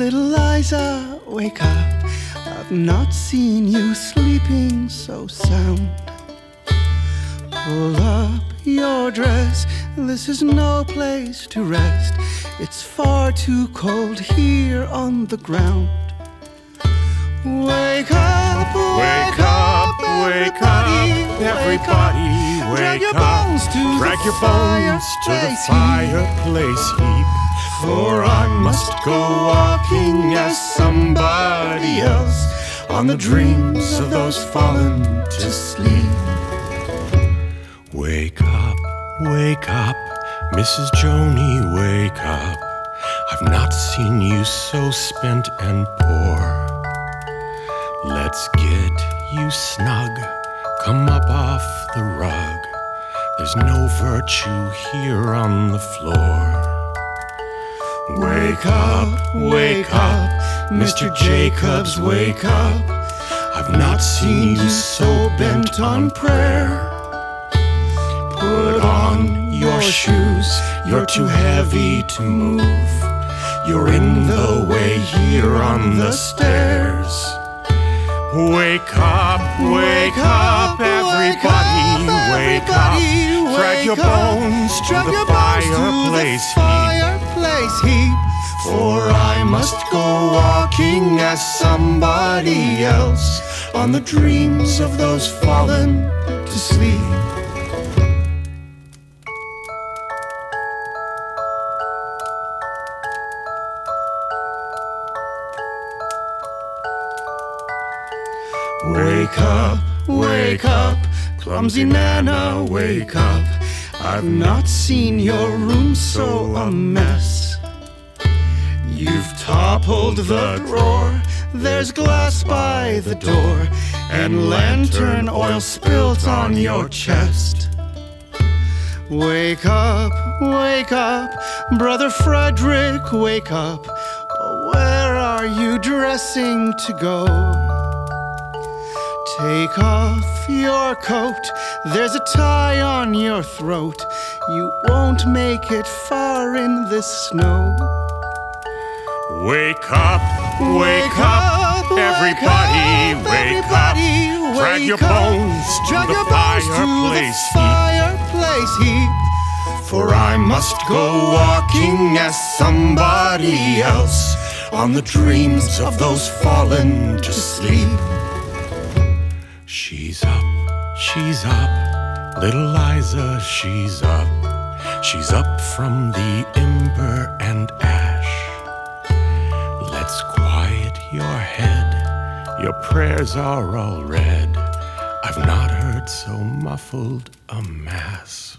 little Liza, wake up. I've not seen you sleeping so sound. Pull up your dress, this is no place to rest. It's far too cold here on the ground. Wake up, Wake up, wake up, everybody, Drag wake your up. bones to Drag the your bones to the fireplace heap. fireplace heap. For I must go walking as somebody else on the dreams of those fallen to sleep. Wake up, wake up, Mrs. Joni, wake up. I've not seen you so spent and poor. Let's get you snug. Come up off the rug. There's no virtue here on the floor. Wake up, wake up, Mr. Jacobs, wake up. I've not seen you so bent on prayer. Put on your shoes, you're too heavy to move. You're in the way here on the stairs. Wake up, wake up, everybody, wake up. Drag your bones to Drag the your bones to the fireplace fireplace heap. For I must go walking as somebody else on the dreams of those fallen to sleep. Wake up, wake up, clumsy Nana, wake up. I've not seen your room so a mess. You've toppled the drawer, there's glass by the door, and lantern oil spilt on your chest. Wake up, wake up, brother Frederick, wake up. Where are you dressing to go? Take off your coat, there's a tie on your throat. You won't make it far in this snow. Wake up, wake up, everybody, wake up. Drag your bones to the your bones to the fireplace fireplace heap. For I must go walking as somebody else on the dreams of those fallen to sleep. She's up, she's up, little Liza, she's up. She's up from the ember and your prayers are all read. I've not heard so muffled a mass.